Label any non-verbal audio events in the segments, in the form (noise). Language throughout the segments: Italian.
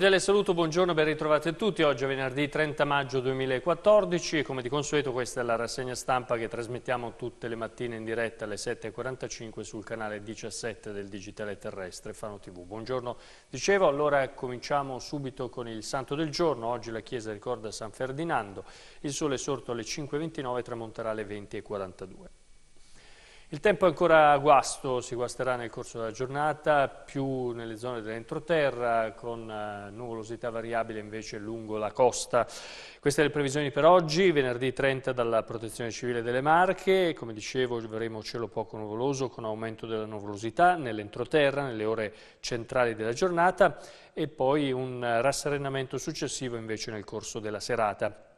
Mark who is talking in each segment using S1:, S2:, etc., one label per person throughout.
S1: Cordiale saluto, buongiorno, ben ritrovati a tutti. Oggi è venerdì 30 maggio 2014 e come di consueto questa è la rassegna stampa che trasmettiamo tutte le mattine in diretta alle 7.45 sul canale 17 del Digitale Terrestre Fano TV. Buongiorno, dicevo, allora cominciamo subito con il santo del giorno. Oggi la Chiesa ricorda San Ferdinando. Il sole è sorto alle 5.29 tramonterà alle 20.42. Il tempo è ancora guasto, si guasterà nel corso della giornata, più nelle zone dell'entroterra, con eh, nuvolosità variabile invece lungo la costa. Queste le previsioni per oggi, venerdì 30 dalla Protezione Civile delle Marche, come dicevo avremo cielo poco nuvoloso con aumento della nuvolosità nell'entroterra, nelle ore centrali della giornata e poi un rasserenamento successivo invece nel corso della serata.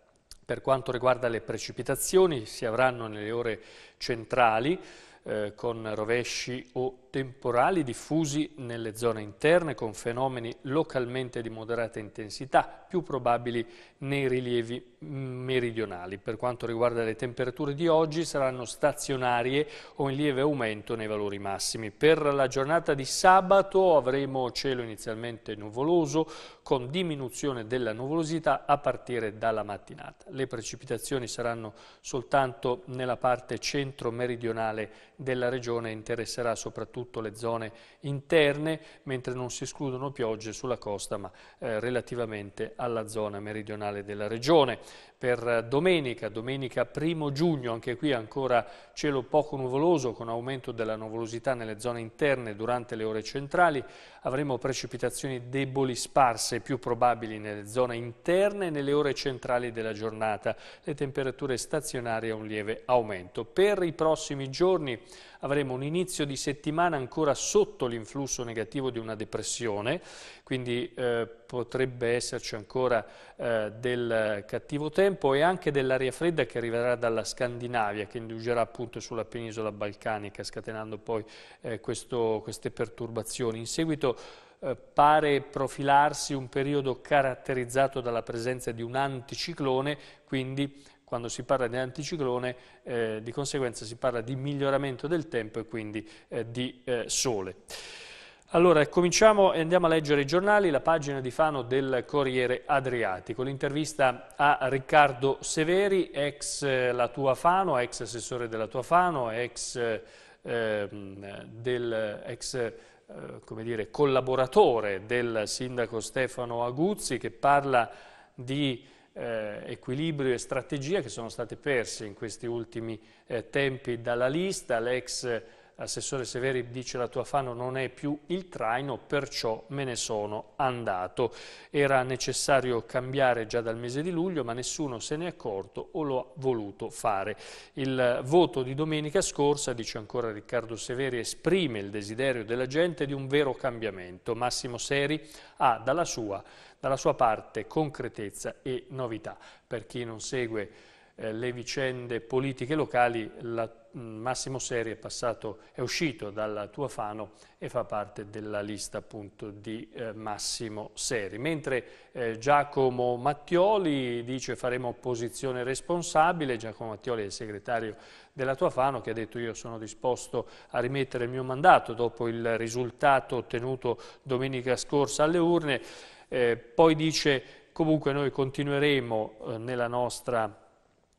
S1: Per quanto riguarda le precipitazioni si avranno nelle ore centrali eh, con rovesci o temporali diffusi nelle zone interne con fenomeni localmente di moderata intensità, più probabili nei rilievi meridionali. Per quanto riguarda le temperature di oggi saranno stazionarie o in lieve aumento nei valori massimi. Per la giornata di sabato avremo cielo inizialmente nuvoloso con diminuzione della nuvolosità a partire dalla mattinata. Le precipitazioni saranno soltanto nella parte centro-meridionale della regione e interesserà soprattutto soprattutto le zone interne, mentre non si escludono piogge sulla costa, ma eh, relativamente alla zona meridionale della regione. Per domenica, domenica 1 giugno, anche qui ancora cielo poco nuvoloso con aumento della nuvolosità nelle zone interne durante le ore centrali, avremo precipitazioni deboli sparse più probabili nelle zone interne e nelle ore centrali della giornata. Le temperature stazionarie a un lieve aumento. Per i prossimi giorni avremo un inizio di settimana ancora sotto l'influsso negativo di una depressione, quindi eh, potrebbe esserci ancora eh, del cattivo tempo e anche dell'aria fredda che arriverà dalla Scandinavia, che indugerà appunto sulla penisola balcanica, scatenando poi eh, questo, queste perturbazioni. In seguito eh, pare profilarsi un periodo caratterizzato dalla presenza di un anticiclone, quindi quando si parla di anticiclone eh, di conseguenza si parla di miglioramento del tempo e quindi eh, di sole. Allora, cominciamo e andiamo a leggere i giornali, la pagina di Fano del Corriere Adriatico, l'intervista a Riccardo Severi, ex eh, La Tua Fano, ex assessore della Tua Fano, ex, ehm, del, ex eh, dire, collaboratore del sindaco Stefano Aguzzi che parla di eh, equilibrio e strategia che sono state perse in questi ultimi eh, tempi dalla lista. L'ex assessore Severi dice la tua Fano non è più il traino, perciò me ne sono andato. Era necessario cambiare già dal mese di luglio, ma nessuno se ne è accorto o lo ha voluto fare. Il voto di domenica scorsa, dice ancora Riccardo Severi, esprime il desiderio della gente di un vero cambiamento. Massimo Seri ha dalla sua dalla sua parte concretezza e novità. Per chi non segue eh, le vicende politiche locali, la, mm, Massimo Seri è, passato, è uscito dalla Tua Fano e fa parte della lista appunto di eh, Massimo Seri. Mentre eh, Giacomo Mattioli dice faremo opposizione responsabile, Giacomo Mattioli è il segretario della Tua Fano che ha detto io sono disposto a rimettere il mio mandato dopo il risultato ottenuto domenica scorsa alle urne, eh, poi dice comunque noi continueremo eh, nella nostra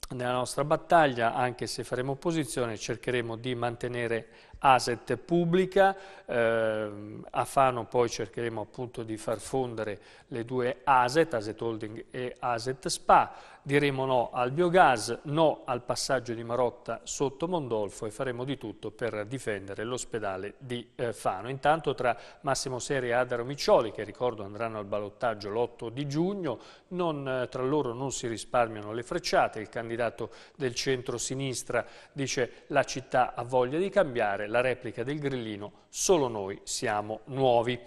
S1: nella nostra battaglia, anche se faremo opposizione, cercheremo di mantenere Aset pubblica, eh, a Fano poi cercheremo appunto di far fondere le due Aset, Aset Holding e Aset Spa, diremo no al biogas, no al passaggio di Marotta sotto Mondolfo e faremo di tutto per difendere l'ospedale di eh, Fano. Intanto tra Massimo Seri e Adaro Miccioli, che ricordo andranno al ballottaggio l'8 di giugno, non, eh, tra loro non si risparmiano le frecciate, il candidato del centro-sinistra dice la città ha voglia di cambiare, la replica del grillino «Solo noi siamo nuovi».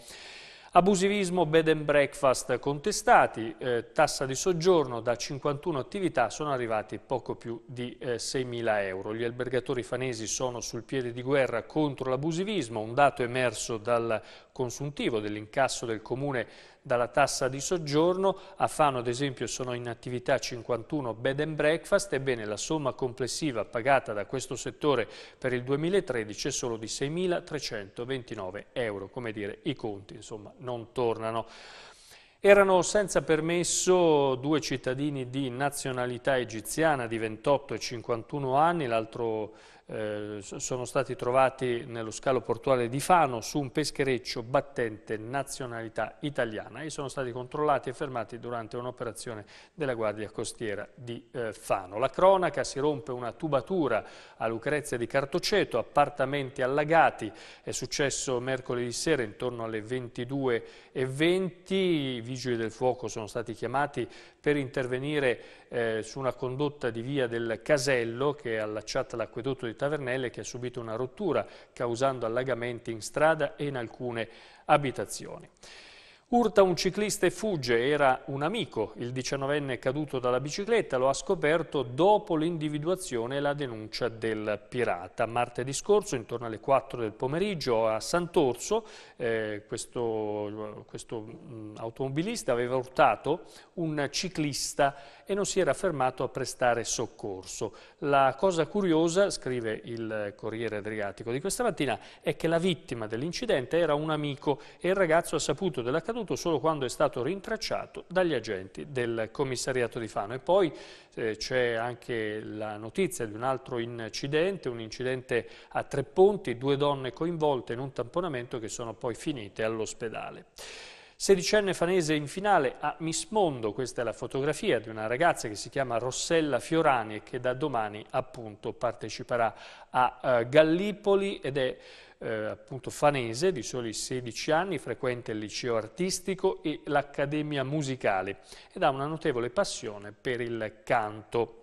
S1: Abusivismo, bed and breakfast contestati, eh, tassa di soggiorno da 51 attività sono arrivati poco più di eh, 6.000 euro. Gli albergatori fanesi sono sul piede di guerra contro l'abusivismo, un dato emerso dal consuntivo dell'incasso del comune dalla tassa di soggiorno. A Fano, ad esempio, sono in attività 51 bed and breakfast, ebbene la somma complessiva pagata da questo settore per il 2013 è solo di 6.329 euro. Come dire, i conti insomma, non tornano. Erano senza permesso due cittadini di nazionalità egiziana di 28 e 51 anni, l'altro eh, sono stati trovati nello scalo portuale di Fano su un peschereccio battente nazionalità italiana e sono stati controllati e fermati durante un'operazione della Guardia Costiera di eh, Fano. La cronaca si rompe una tubatura a Lucrezia di Cartoceto, appartamenti allagati, è successo mercoledì sera intorno alle 22.20, i vigili del fuoco sono stati chiamati per intervenire eh, su una condotta di via del Casello che è allacciata all'acquedotto di Tavernelle che ha subito una rottura causando allagamenti in strada e in alcune abitazioni. Urta un ciclista e fugge, era un amico, il diciannovenne caduto dalla bicicletta, lo ha scoperto dopo l'individuazione e la denuncia del pirata. Martedì scorso, intorno alle 4 del pomeriggio, a Sant'Orso, eh, questo, questo mh, automobilista aveva urtato un ciclista e non si era fermato a prestare soccorso. La cosa curiosa, scrive il Corriere Adriatico di questa mattina, è che la vittima dell'incidente era un amico e il ragazzo ha saputo dell'accaduto accaduto solo quando è stato rintracciato dagli agenti del commissariato di Fano. E poi eh, c'è anche la notizia di un altro incidente, un incidente a tre ponti, due donne coinvolte in un tamponamento che sono poi finite all'ospedale. Sedicenne fanese in finale a Miss Mondo, questa è la fotografia di una ragazza che si chiama Rossella Fiorani e che da domani appunto parteciperà a uh, Gallipoli ed è eh, appunto fanese di soli 16 anni, frequenta il liceo artistico e l'accademia musicale ed ha una notevole passione per il canto.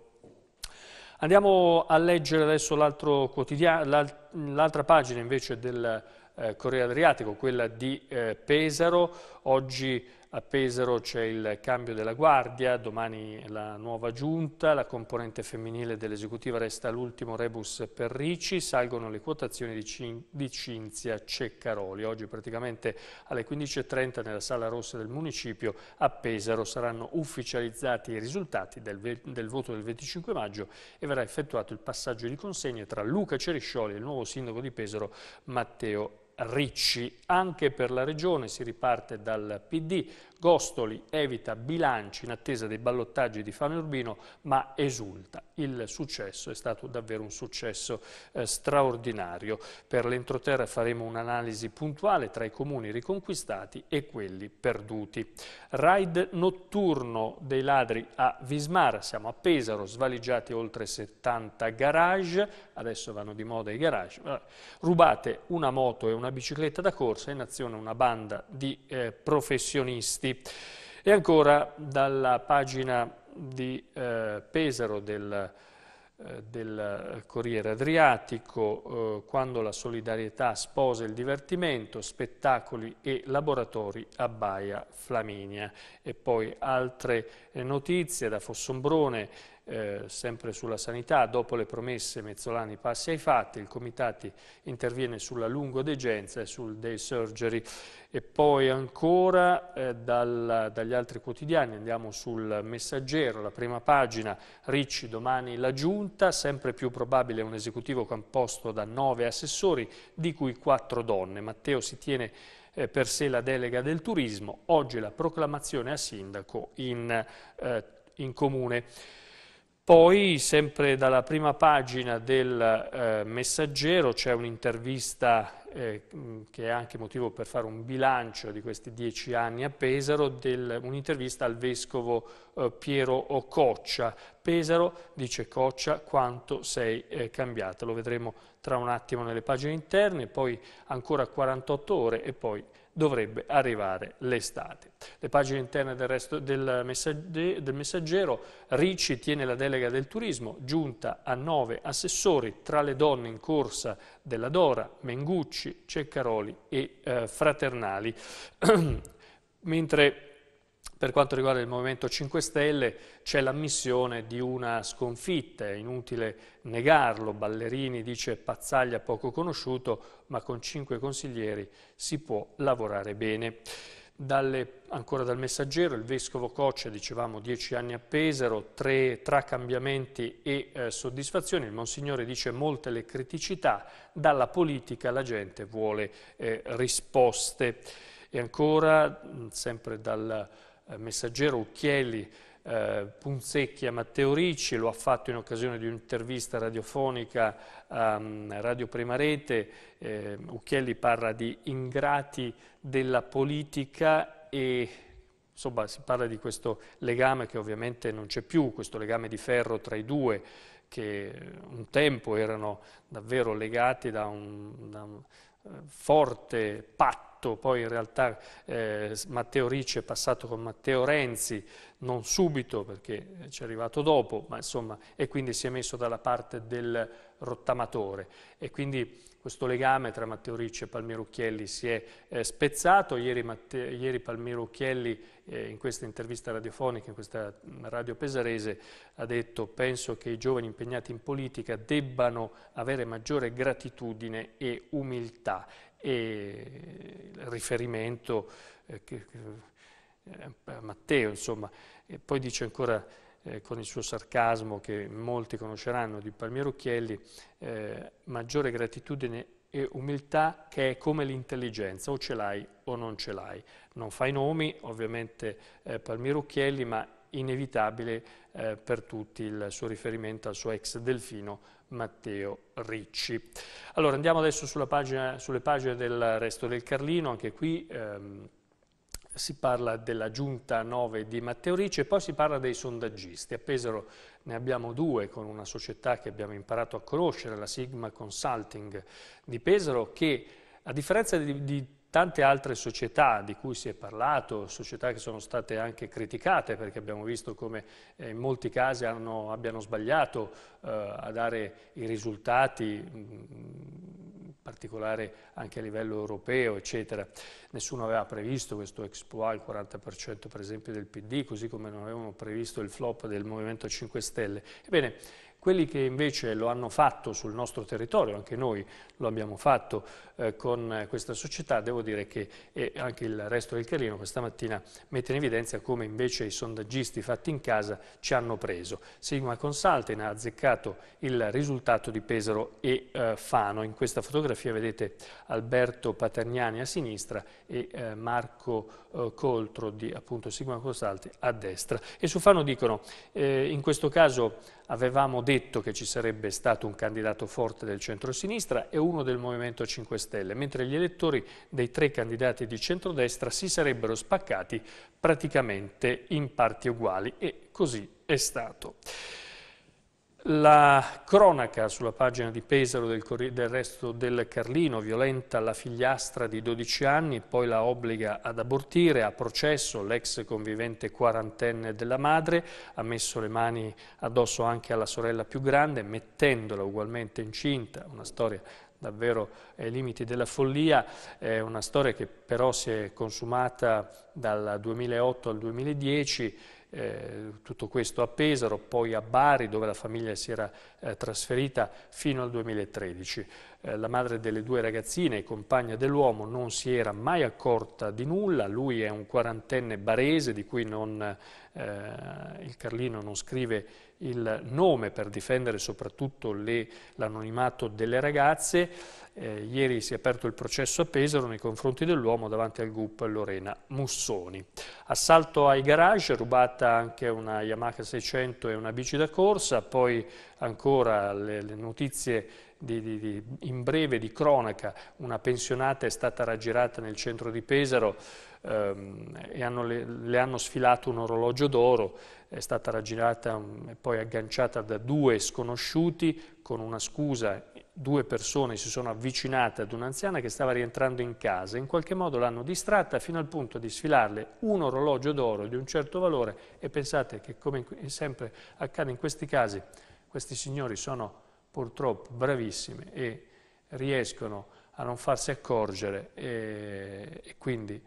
S1: Andiamo a leggere adesso l'altra pagina invece del eh, Corriere Adriatico, quella di eh, Pesaro. Oggi a Pesaro c'è il cambio della guardia, domani la nuova giunta, la componente femminile dell'esecutiva resta l'ultimo rebus per Ricci, salgono le quotazioni di, Cin di Cinzia Ceccaroli. Oggi praticamente alle 15.30 nella sala rossa del municipio a Pesaro saranno ufficializzati i risultati del, del voto del 25 maggio e verrà effettuato il passaggio di consegne tra Luca Ceriscioli e il nuovo sindaco di Pesaro Matteo Ricci. Anche per la Regione si riparte dal PD, Gostoli evita bilanci in attesa dei ballottaggi di Fano Urbino, ma esulta. Il successo è stato davvero un successo eh, straordinario. Per l'entroterra faremo un'analisi puntuale tra i comuni riconquistati e quelli perduti. Raid notturno dei ladri a Vismara, siamo a Pesaro, svaligiati oltre 70 garage, adesso vanno di moda i garage, rubate una moto e una bicicletta da corsa, in azione una banda di eh, professionisti. E ancora dalla pagina di eh, Pesaro del, eh, del Corriere Adriatico, eh, quando la solidarietà sposa il divertimento, spettacoli e laboratori a Baia Flaminia. E poi altre eh, notizie da Fossombrone, eh, sempre sulla sanità, dopo le promesse Mezzolani passi ai fatti, il Comitati interviene sulla lungodegenza e sul day surgery e poi ancora eh, dal, dagli altri quotidiani andiamo sul messaggero, la prima pagina, Ricci domani la giunta, sempre più probabile un esecutivo composto da nove assessori, di cui quattro donne. Matteo si tiene eh, per sé la delega del turismo, oggi la proclamazione a sindaco in, eh, in comune. Poi, sempre dalla prima pagina del eh, Messaggero, c'è un'intervista eh, che è anche motivo per fare un bilancio di questi dieci anni a Pesaro, un'intervista al vescovo eh, Piero Ococcia. Pesaro, dice Coccia, quanto sei eh, cambiata. Lo vedremo tra un attimo nelle pagine interne, poi ancora 48 ore e poi dovrebbe arrivare l'estate. Le pagine interne del, resto del, messaggero, Ricci tiene la delega del turismo, giunta a nove assessori tra le donne in corsa della Dora, Mengucci, Ceccaroli e eh, Fraternali. (clears throat) Mentre per quanto riguarda il Movimento 5 Stelle c'è l'ammissione di una sconfitta, è inutile negarlo, Ballerini dice Pazzaglia poco conosciuto, ma con cinque consiglieri si può lavorare bene. Dalle, ancora dal messaggero, il Vescovo Coccia, dicevamo dieci anni a Pesaro, tre, tra cambiamenti e eh, soddisfazioni, il Monsignore dice molte le criticità, dalla politica la gente vuole eh, risposte. E ancora, sempre dal messaggero Ucchielli, eh, a Matteo Ricci, lo ha fatto in occasione di un'intervista radiofonica a um, Radio Prima Rete, eh, Ucchielli parla di ingrati della politica e insomma si parla di questo legame che ovviamente non c'è più, questo legame di ferro tra i due che un tempo erano davvero legati da un, da un eh, forte patto fatto, poi in realtà eh, Matteo Ricci è passato con Matteo Renzi, non subito perché ci è arrivato dopo, ma insomma, e quindi si è messo dalla parte del rottamatore. E quindi questo legame tra Matteo Ricci e Palmiro Uchelli si è eh, spezzato. Ieri, Matte, ieri Palmiro Uchelli eh, in questa intervista radiofonica, in questa radio pesarese, ha detto penso che i giovani impegnati in politica debbano avere maggiore gratitudine e umiltà. E il riferimento eh, che, eh, Matteo, insomma, e poi dice ancora eh, con il suo sarcasmo che molti conosceranno di Palmiero Chielli, eh, maggiore gratitudine e umiltà che è come l'intelligenza, o ce l'hai o non ce l'hai. Non fai nomi, ovviamente eh, Palmiero Chielli, ma inevitabile eh, per tutti il suo riferimento al suo ex delfino Matteo Ricci. Allora andiamo adesso pagina, sulle pagine del resto del Carlino, anche qui ehm, si parla della giunta 9 di Matteo Ricci e poi si parla dei sondaggisti. A Pesaro ne abbiamo due con una società che abbiamo imparato a conoscere, la Sigma Consulting di Pesaro, che a differenza di, di tante altre società di cui si è parlato, società che sono state anche criticate perché abbiamo visto come eh, in molti casi hanno, abbiano sbagliato eh, a dare i risultati, in particolare anche a livello europeo, eccetera. Nessuno aveva previsto questo Expo A, il 40% per esempio del PD, così come non avevano previsto il flop del Movimento 5 Stelle. Ebbene, quelli che invece lo hanno fatto sul nostro territorio, anche noi lo abbiamo fatto eh, con questa società, devo dire che anche il resto del Carlino questa mattina mette in evidenza come invece i sondaggisti fatti in casa ci hanno preso. Sigma Consulting ha azzeccato il risultato di Pesaro e eh, Fano. In questa fotografia vedete Alberto Paterniani a sinistra e eh, Marco eh, Coltro di appunto Sigma Consulting a destra. E su Fano dicono, eh, in questo caso avevamo detto che ci sarebbe stato un candidato forte del centro-sinistra e uno del Movimento 5 Stelle, mentre gli elettori dei tre candidati di centrodestra si sarebbero spaccati praticamente in parti uguali e così è stato. La cronaca sulla pagina di Pesaro del, del, resto del Carlino violenta la figliastra di 12 anni, poi la obbliga ad abortire, a processo l'ex convivente quarantenne della madre, ha messo le mani addosso anche alla sorella più grande, mettendola ugualmente incinta, una storia davvero ai limiti della follia, è una storia che però si è consumata dal 2008 al 2010, eh, tutto questo a Pesaro, poi a Bari dove la famiglia si era eh, trasferita fino al 2013. Eh, la madre delle due ragazzine, compagna dell'uomo, non si era mai accorta di nulla, lui è un quarantenne barese di cui non, eh, il Carlino non scrive il nome per difendere soprattutto l'anonimato delle ragazze. Eh, ieri si è aperto il processo a Pesaro nei confronti dell'uomo davanti al GUP Lorena Mussoni. Assalto ai garage, rubata anche una Yamaha 600 e una bici da corsa, poi ancora le, le notizie di, di, in breve di cronaca, una pensionata è stata raggirata nel centro di Pesaro ehm, e hanno, le, le, hanno sfilato un orologio d'oro, è stata raggirata e poi agganciata da due sconosciuti con una scusa due persone si sono avvicinate ad un'anziana che stava rientrando in casa, in qualche modo l'hanno distratta fino al punto di sfilarle un orologio d'oro di un certo valore e pensate che come sempre accade in questi casi, questi signori sono purtroppo bravissimi e riescono a non farsi accorgere e, e quindi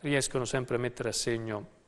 S1: riescono sempre a mettere a segno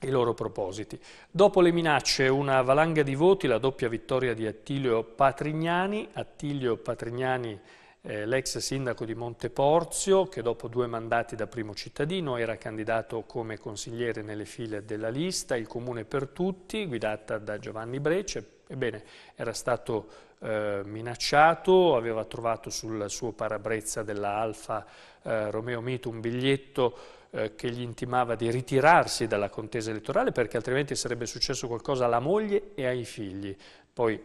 S1: i loro propositi. Dopo le minacce, una valanga di voti, la doppia vittoria di Attilio Patrignani. Attilio Patrignani eh, l'ex sindaco di Monteporzio che dopo due mandati da primo cittadino era candidato come consigliere nelle file della lista Il Comune per Tutti, guidata da Giovanni Brecce. Ebbene, era stato eh, minacciato, aveva trovato sul suo parabrezza della Alfa eh, Romeo Mito un biglietto eh, che gli intimava di ritirarsi dalla contesa elettorale perché altrimenti sarebbe successo qualcosa alla moglie e ai figli. Poi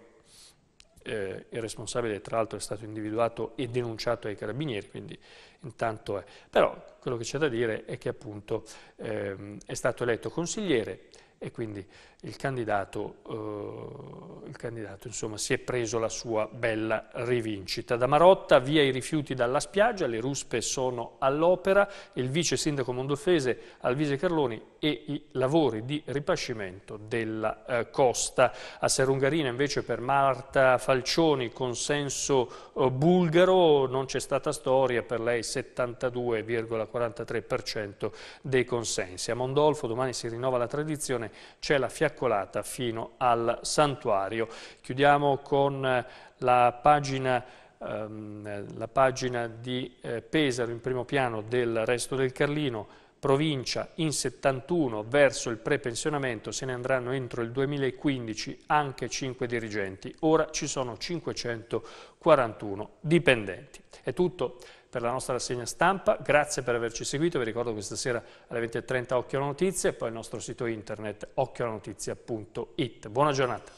S1: eh, il responsabile tra l'altro è stato individuato e denunciato ai carabinieri, quindi intanto è. Però quello che c'è da dire è che appunto ehm, è stato eletto consigliere e quindi il candidato, eh, il candidato insomma, si è preso la sua bella rivincita. Da Marotta via i rifiuti dalla spiaggia, le ruspe sono all'opera, il vice sindaco mondolfese Alvise Carloni e i lavori di ripascimento della eh, costa. A Serungarina invece per Marta Falcioni consenso eh, bulgaro, non c'è stata storia, per lei 72,43% dei consensi. A Mondolfo domani si rinnova la tradizione, c'è la fiaccolata fino al santuario. Chiudiamo con eh, la pagina ehm, la pagina di eh, Pesaro in primo piano del Resto del Carlino, provincia in 71 verso il prepensionamento, se ne andranno entro il 2015 anche 5 dirigenti, ora ci sono 541 dipendenti. È tutto per la nostra rassegna stampa. Grazie per averci seguito. Vi ricordo questa sera alle 20.30 Occhio alla Notizia e poi il nostro sito internet occhiolanotizia.it. Buona giornata.